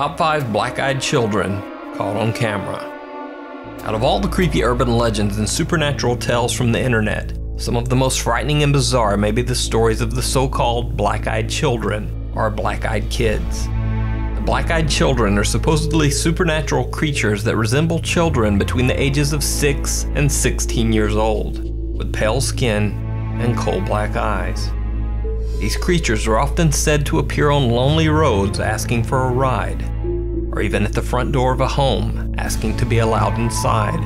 top 5 black eyed children caught on camera. Out of all the creepy urban legends and supernatural tales from the internet, some of the most frightening and bizarre may be the stories of the so called black eyed children, or black eyed kids. The black eyed children are supposedly supernatural creatures that resemble children between the ages of 6 and 16 years old, with pale skin and coal black eyes. These creatures are often said to appear on lonely roads asking for a ride, or even at the front door of a home asking to be allowed inside.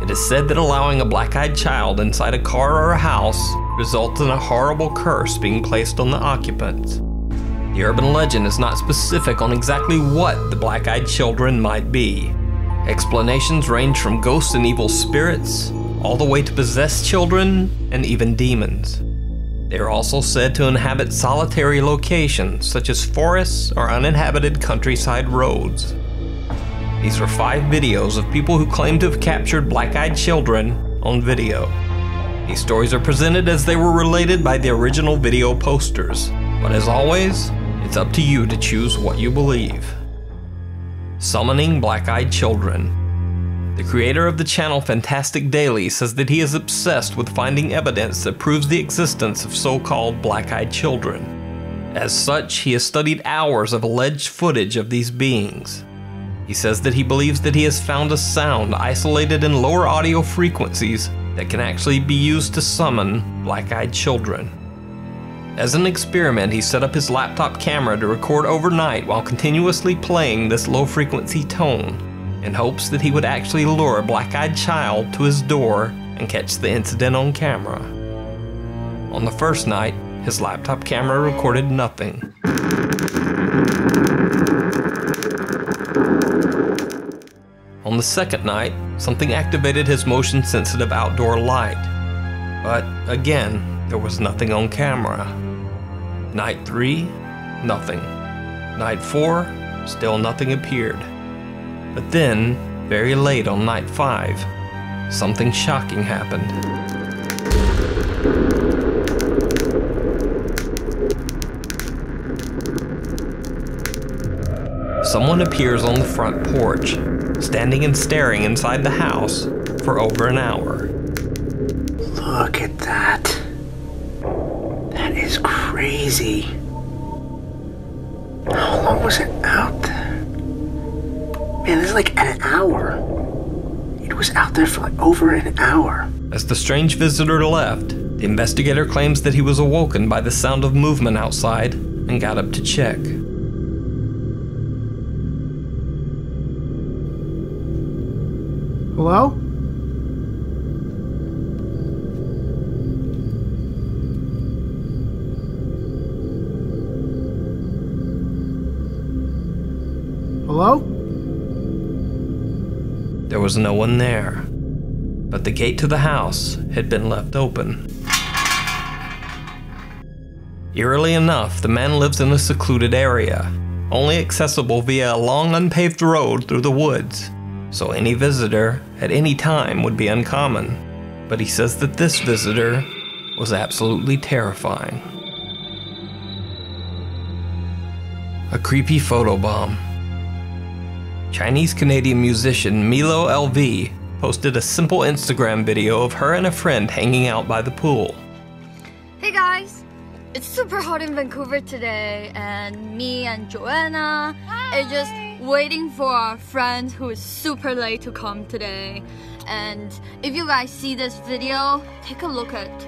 It is said that allowing a black eyed child inside a car or a house results in a horrible curse being placed on the occupants. The urban legend is not specific on exactly what the black eyed children might be. Explanations range from ghosts and evil spirits, all the way to possessed children and even demons. They are also said to inhabit solitary locations such as forests or uninhabited countryside roads. These are five videos of people who claim to have captured black eyed children on video. These stories are presented as they were related by the original video posters, but as always, it's up to you to choose what you believe. Summoning Black Eyed Children the creator of the channel Fantastic Daily says that he is obsessed with finding evidence that proves the existence of so called black eyed children. As such, he has studied hours of alleged footage of these beings. He says that he believes that he has found a sound isolated in lower audio frequencies that can actually be used to summon black eyed children. As an experiment, he set up his laptop camera to record overnight while continuously playing this low frequency tone in hopes that he would actually lure a black eyed child to his door and catch the incident on camera. On the first night, his laptop camera recorded nothing. On the second night, something activated his motion sensitive outdoor light. But again, there was nothing on camera. Night 3, nothing. Night 4, still nothing appeared. But then, very late on night five, something shocking happened. Someone appears on the front porch, standing and staring inside the house for over an hour. Look at that. That is crazy. How long was it? Man, this is like an hour. It was out there for like over an hour. As the strange visitor left, the investigator claims that he was awoken by the sound of movement outside and got up to check. Hello? Was no one there, but the gate to the house had been left open. Eerily enough, the man lives in a secluded area, only accessible via a long unpaved road through the woods, so any visitor at any time would be uncommon. But he says that this visitor was absolutely terrifying. A creepy photobomb Chinese Canadian musician Milo LV posted a simple Instagram video of her and a friend hanging out by the pool. Hey guys! It's super hot in Vancouver today, and me and Joanna Hi. are just waiting for our friend who is super late to come today. And if you guys see this video, take a look at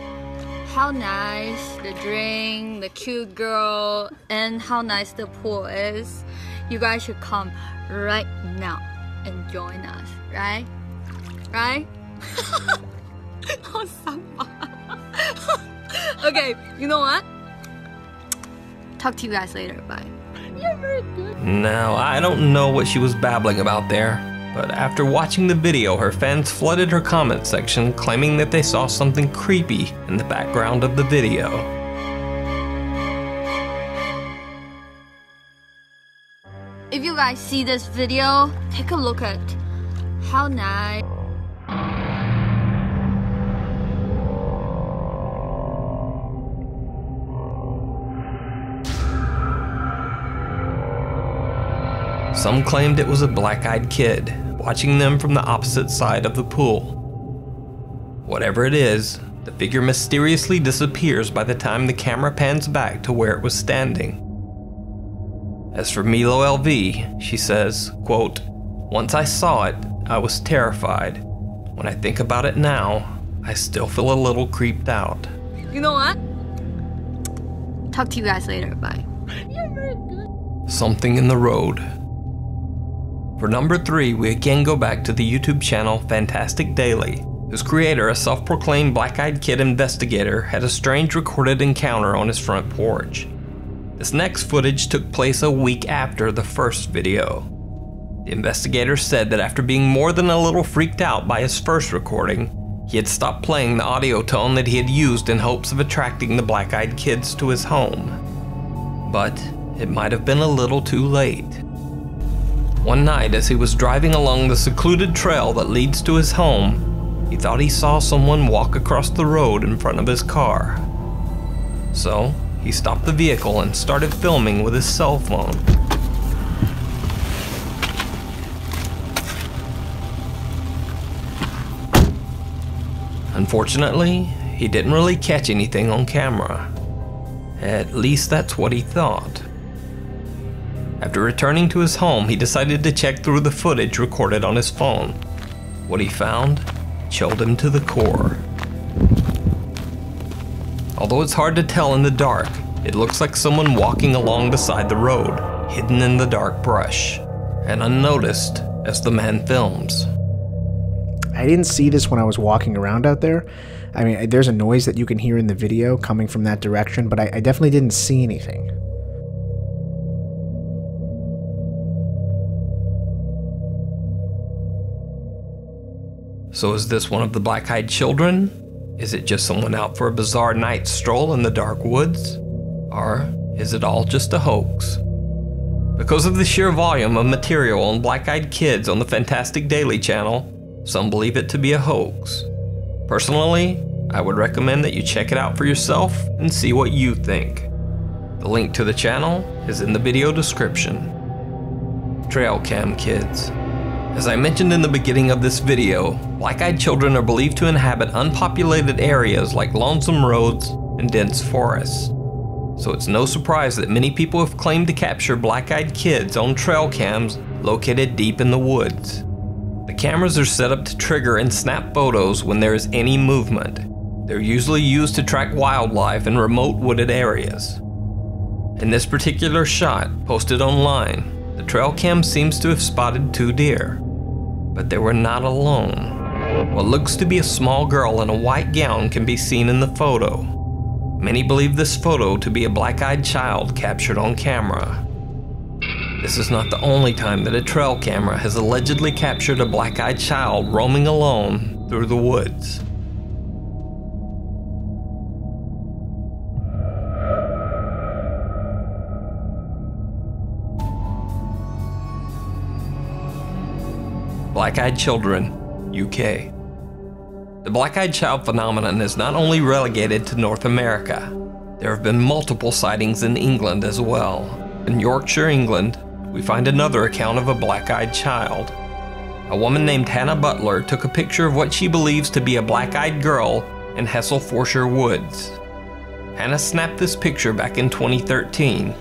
how nice the drink, the cute girl, and how nice the pool is. You guys should come right now and join us, right? Right? Oh, okay, you know what? Talk to you guys later. Bye. You're very good. Now, I don't know what she was babbling about there, but after watching the video, her fans flooded her comment section claiming that they saw something creepy in the background of the video. If you guys see this video, take a look at how nice Some claimed it was a black eyed kid watching them from the opposite side of the pool. Whatever it is, the figure mysteriously disappears by the time the camera pans back to where it was standing. As for Milo LV, she says, quote, Once I saw it, I was terrified. When I think about it now, I still feel a little creeped out. You know what? Talk to you guys later. Bye. Something in the road. For number three, we again go back to the YouTube channel Fantastic Daily, whose creator, a self proclaimed black eyed kid investigator, had a strange recorded encounter on his front porch. This next footage took place a week after the first video. The investigator said that after being more than a little freaked out by his first recording, he had stopped playing the audio tone that he had used in hopes of attracting the black eyed kids to his home. But it might have been a little too late. One night, as he was driving along the secluded trail that leads to his home, he thought he saw someone walk across the road in front of his car. So, he stopped the vehicle and started filming with his cell phone. Unfortunately, he didn't really catch anything on camera. At least that's what he thought. After returning to his home, he decided to check through the footage recorded on his phone. What he found chilled him to the core. Although it's hard to tell in the dark, it looks like someone walking along beside the road, hidden in the dark brush, and unnoticed as the man films. I didn't see this when I was walking around out there. I mean, there's a noise that you can hear in the video coming from that direction, but I, I definitely didn't see anything. So is this one of the black-eyed children? Is it just someone out for a bizarre night stroll in the dark woods? Or is it all just a hoax? Because of the sheer volume of material on black-eyed kids on the Fantastic Daily channel, some believe it to be a hoax. Personally, I would recommend that you check it out for yourself and see what you think. The link to the channel is in the video description. Trail Cam Kids. As I mentioned in the beginning of this video, black-eyed children are believed to inhabit unpopulated areas like lonesome roads and dense forests. So it's no surprise that many people have claimed to capture black-eyed kids on trail cams located deep in the woods. The cameras are set up to trigger and snap photos when there is any movement. They're usually used to track wildlife in remote wooded areas. In this particular shot, posted online, the trail cam seems to have spotted two deer. But they were not alone. What looks to be a small girl in a white gown can be seen in the photo. Many believe this photo to be a black-eyed child captured on camera. This is not the only time that a trail camera has allegedly captured a black-eyed child roaming alone through the woods. Eyed Children, UK. The black eyed child phenomenon is not only relegated to North America, there have been multiple sightings in England as well. In Yorkshire, England, we find another account of a black eyed child. A woman named Hannah Butler took a picture of what she believes to be a black eyed girl in Hessle Foreshore Woods. Hannah snapped this picture back in 2013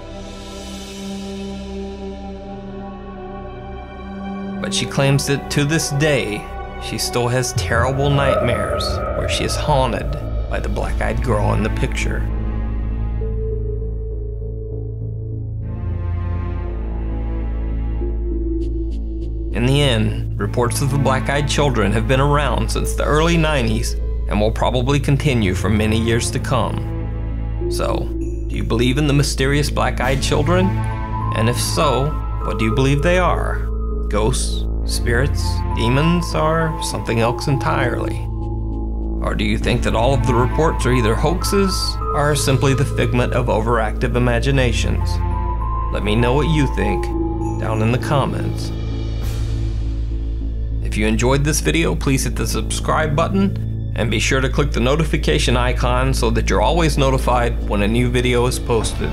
but she claims that to this day, she still has terrible nightmares where she is haunted by the black eyed girl in the picture. In the end, reports of the black eyed children have been around since the early 90s and will probably continue for many years to come. So, do you believe in the mysterious black eyed children? And if so, what do you believe they are? Ghosts, spirits, demons, or something else entirely? Or do you think that all of the reports are either hoaxes or simply the figment of overactive imaginations? Let me know what you think down in the comments. If you enjoyed this video, please hit the subscribe button and be sure to click the notification icon so that you're always notified when a new video is posted.